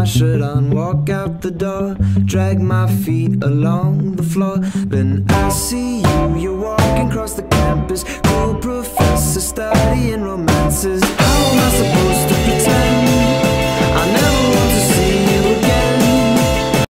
my shirt on, walk out the door, drag my feet along the floor. Then I see you, you're walking across the campus, cool professor studying romances. Oh, How am I supposed